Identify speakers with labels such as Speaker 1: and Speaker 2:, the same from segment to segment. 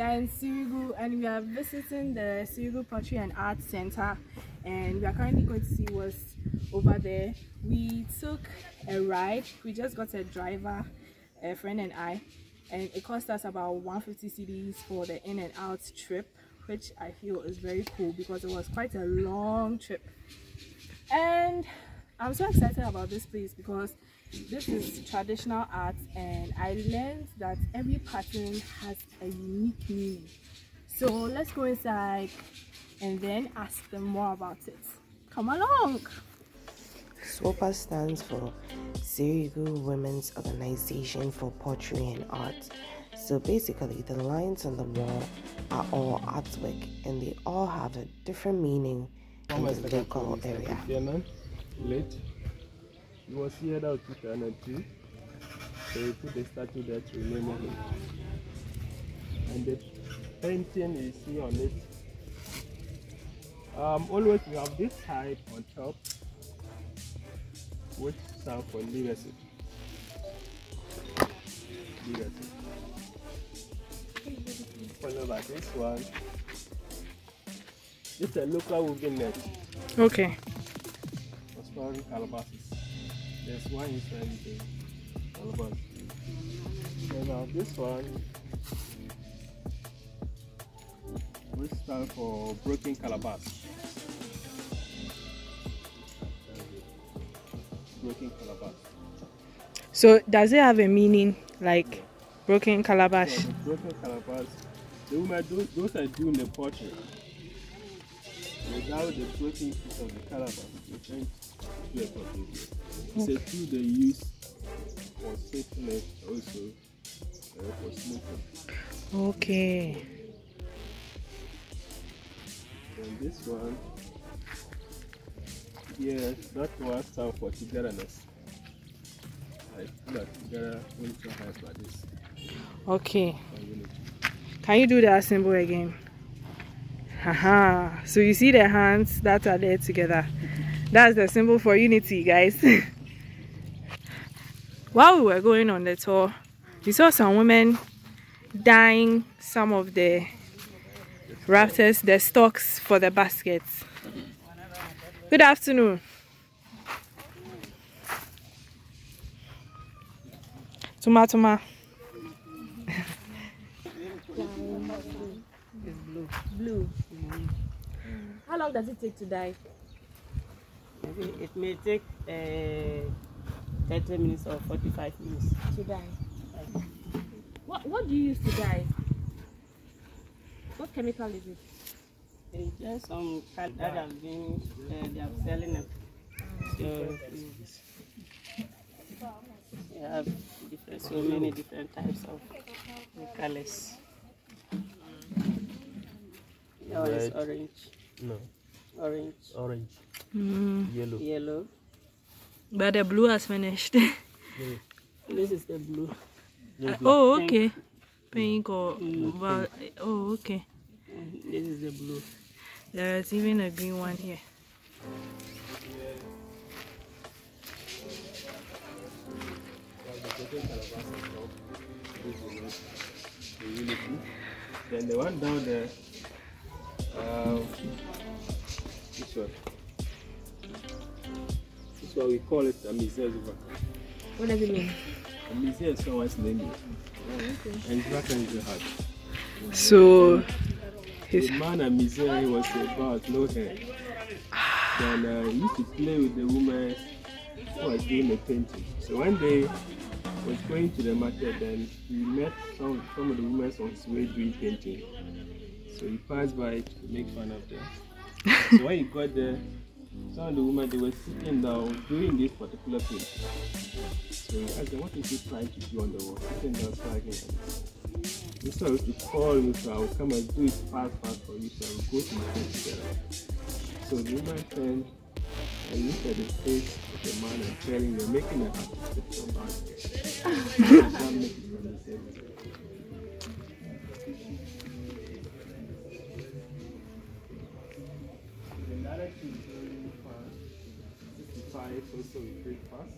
Speaker 1: We are in Sirigu and we are visiting the Sirigu Pottery and Art Center and we are currently going to see what's over there. We took a ride, we just got a driver, a friend and I, and it cost us about 150 cedis for the in and out trip, which I feel is very cool because it was quite a long trip. And I'm so excited about this place because this is traditional art and I learned that every pattern has a unique meaning. So let's go inside and then ask them more about it. Come along!
Speaker 2: SWOPA stands for Sirigu Women's Organization for Pottery and Art. So basically, the lines on the wall are all artwork and they all have a different meaning in the local area.
Speaker 3: He was here out 2002. So we put the statue there to remember him. And the painting you see on it. Um, always we have this type on top, which stands for legacy. Legacy. Followed by this one. It's a local woven net.
Speaker 1: Okay.
Speaker 3: Aspiring calabasas. There's one inside the calabash. So now this one, which stands for broken calabash. Broken calabash.
Speaker 1: So does it have a meaning like broken calabash?
Speaker 3: So broken calabash, the woman, those, are doing the pottery. Without the broken piece of the calabash, you can't do a pottery. It's a tool they use for safety also uh, for smoking.
Speaker 1: Okay.
Speaker 3: And this one, yes, that one stands for togetherness. Put that together when two hands like this
Speaker 1: Okay. Can you do that symbol again? So you see the hands that are there together. That's the symbol for unity, guys. While we were going on the tour, we saw some women dyeing some of the rafters, the stocks for the baskets. Good afternoon. Tuma tuma. Blue. Blue. How long does it take to dye?
Speaker 4: Maybe it may take uh, 30 minutes or 45 minutes.
Speaker 1: To dye. What What do you use to dye? What chemical is it?
Speaker 4: It's just some card that have been, uh, they are selling them. So you have different, so many different types of colors. That one is orange,
Speaker 3: No,
Speaker 4: orange,
Speaker 3: orange,
Speaker 1: Mm,
Speaker 3: yellow.
Speaker 4: yellow.
Speaker 1: but the blue has finished.
Speaker 4: This is the blue.
Speaker 1: oh, okay. Pink or well, oh, okay.
Speaker 4: This is the blue.
Speaker 1: There's even a green one here.
Speaker 3: Then the one down there, this one. This one we call it a zuva.
Speaker 1: What does it mean?
Speaker 3: A misère is someone's name. And Zuvaka is the heart.
Speaker 1: So,
Speaker 3: The
Speaker 1: his
Speaker 3: man at misère was about no hair. Then uh, he used to play with the woman who was doing the painting. So one day was going to the market and he met some some of the women on his way doing painting. So he passed by to make fun of them. so when he got there, some of the women they were sitting down doing this particular thing. So he asked them, what is he trying to do on the wall? Sitting down swagging. This one used to call me so I will come and do it fast fast for you so I will go to the place together. So the woman turned And look at the face of the man and telling you're making a artistic about it. Can't make it from the same. Fast. 65 also with breakfast.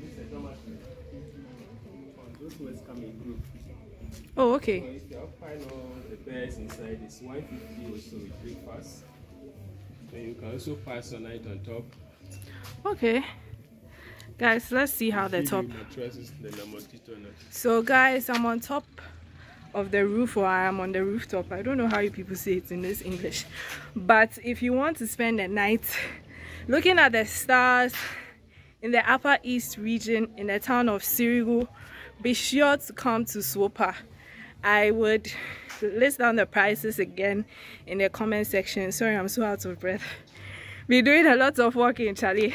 Speaker 3: This is those ones come in group.
Speaker 1: Oh,
Speaker 3: So
Speaker 1: okay.
Speaker 3: if you have the bears inside, it's 150 also with breakfast. Then you can also pass a night on top.
Speaker 1: Okay. Guys, let's see how the top.
Speaker 3: you Mattresses, then a mosquito net.
Speaker 1: So, guys, I'm on top of the roof, or I am on the rooftop. I don't know how you people say it in this English. But if you want to spend the night looking at the stars in the Upper East region in the town of Sirigu, be sure to come to Swopa. I would list down the prices again in the comment section. Sorry, I'm so out of breath. Be doing a lot of walking, Charlie.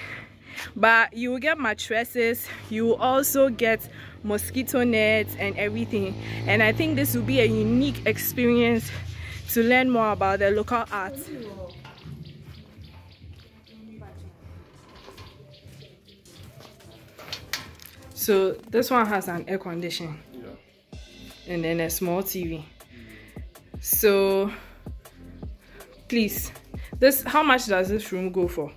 Speaker 1: But you will get mattresses. You will also get mosquito nets and everything. And I think this will be a unique experience to learn more about the local art. So this one has an air condition
Speaker 3: Yeah.
Speaker 1: and then a small TV. So please, this how much does this room go for?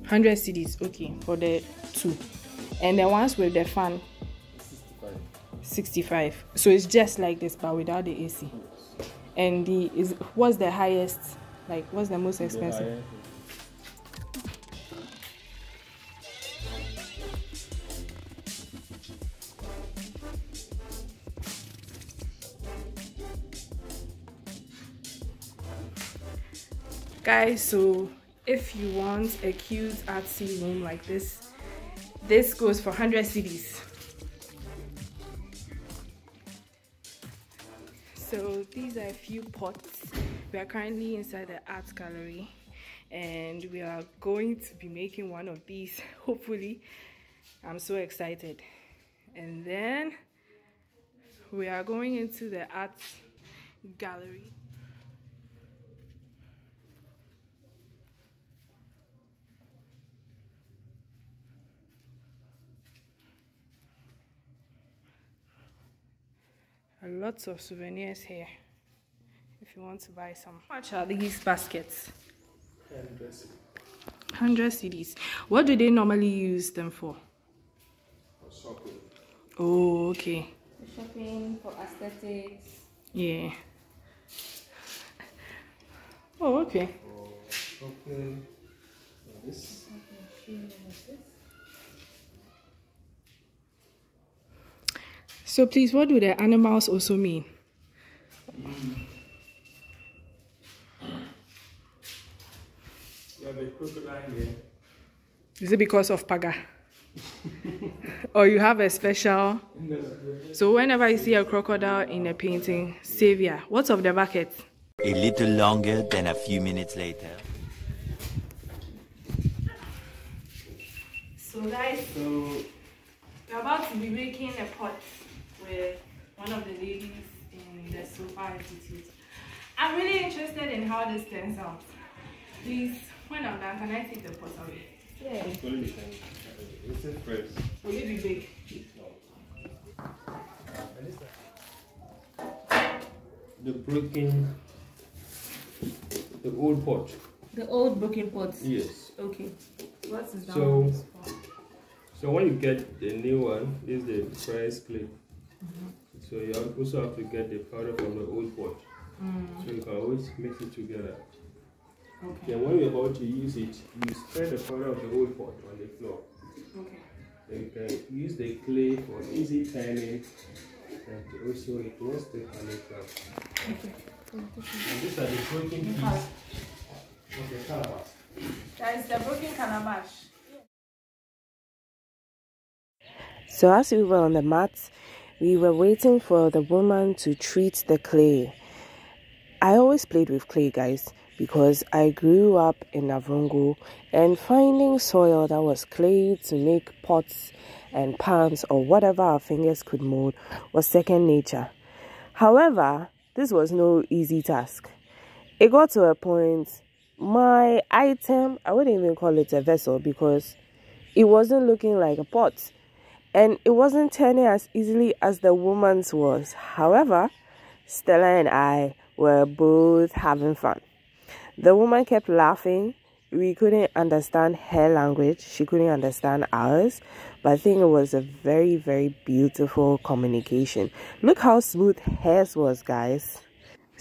Speaker 1: 100 cedis, okay, for the two. And the ones with the fan 65. So it's just like this but without the AC. And the is what's the highest like what's the most expensive? Guys so if you want a cute artsy room like this this goes for 100 cedis so these are a few pots. We are currently inside the art gallery and we are going to be making one of these hopefully. I'm so excited. And then we are going into the art gallery lots of souvenirs here if you want to buy some how much are these baskets 100 cedis what do they normally use them for Shopping. oh okay
Speaker 5: Shopping for aesthetics.
Speaker 1: yeah oh okay
Speaker 3: Shopping. This.
Speaker 1: So please what do the animals also mean?
Speaker 3: You have a crocodile here.
Speaker 1: is it because of paga? Or you have a special? So whenever you see a crocodile in a painting savior what's of the bucket
Speaker 6: A little longer than a few minutes later.
Speaker 1: So guys,
Speaker 3: So,
Speaker 1: we're about to be making a pot with one of the ladies in the Swopa Institute. I'm really interested in how this turns out. Please, when I'm done, can I take the pot away?
Speaker 5: Yeah.
Speaker 3: only can. It's a first.
Speaker 1: Will it be big?
Speaker 3: The broken. The old pot.
Speaker 5: The old broken pots.
Speaker 3: Yes.
Speaker 5: Okay.
Speaker 1: What is that
Speaker 3: So- So when you get the new one, this is the fresh clay. So you also have to get the powder from the old pot. So you can always mix it together.
Speaker 1: Okay.
Speaker 3: Then when you're about to use it, you spread the powder of the old pot on the floor.
Speaker 1: Okay.
Speaker 3: Then you can use the clay for easy turning and also it won't stick on the ground. And these are the broken pieces of the calabash.
Speaker 1: That is the broken calabash.
Speaker 2: So as we were on the mat, we were waiting for the woman to treat the clay. I always played with clay, guys, because I grew up in Navrongo and finding soil that was clay to make pots and palms or whatever our fingers could mold was second nature. However, this was no easy task. It got to a point my item, I wouldn't even call it a vessel because it wasn't looking like a pot and it wasn't turning as easily as the woman's was. However, Stella and I were both having fun. The woman kept laughing. We couldn't understand her language, she couldn't understand ours, but I think it was a very, very beautiful communication. Look how smooth hers was, guys.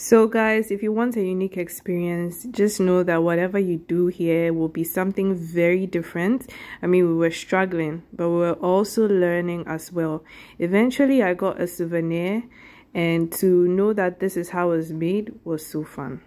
Speaker 1: So guys, if you want a unique experience, just know that whatever you do here will be something very different. I mean, we were struggling, but we were also learning as well. Eventually, I got a souvenir and to know that this is how it was made was so fun.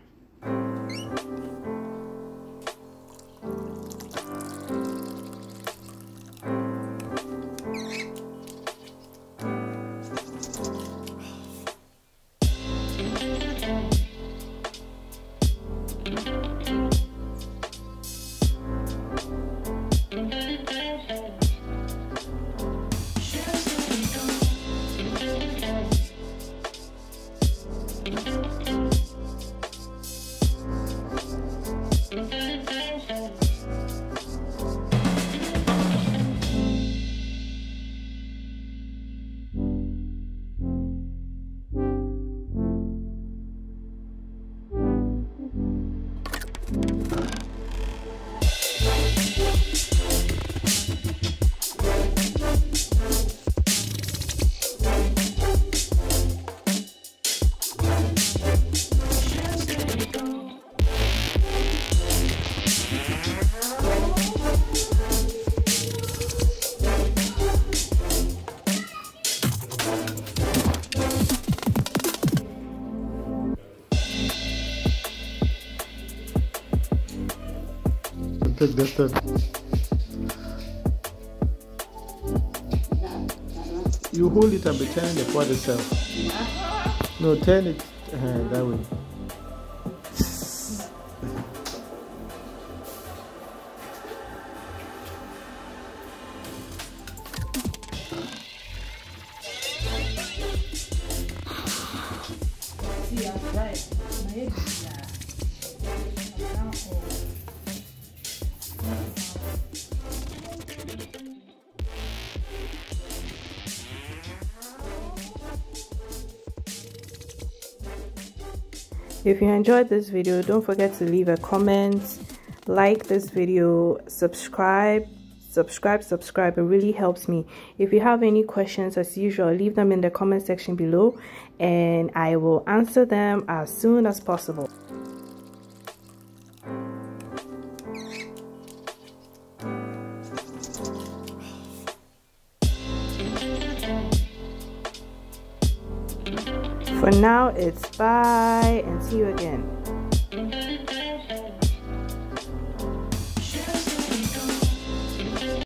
Speaker 7: You hold it and be turning the pot itself. No, turn it uh, that way.
Speaker 1: If you enjoyed this video, don't forget to leave a comment, like this video, subscribe, subscribe, subscribe. It really helps me. If you have any questions, as usual, leave them in the comment section below and I will answer them as soon as possible. For now, it's bye and see you again.